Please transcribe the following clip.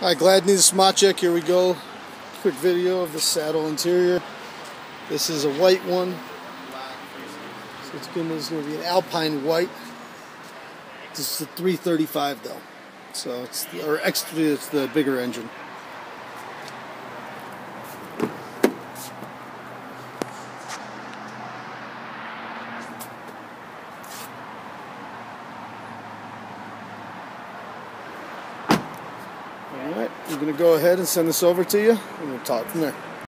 Alright, Glad News Smachek, here we go. Quick video of the saddle interior. This is a white one. So it's it's gonna be an Alpine white. This is a 335 though. So it's, or extra, it's the bigger engine. I'm going to go ahead and send this over to you, and we'll talk from there.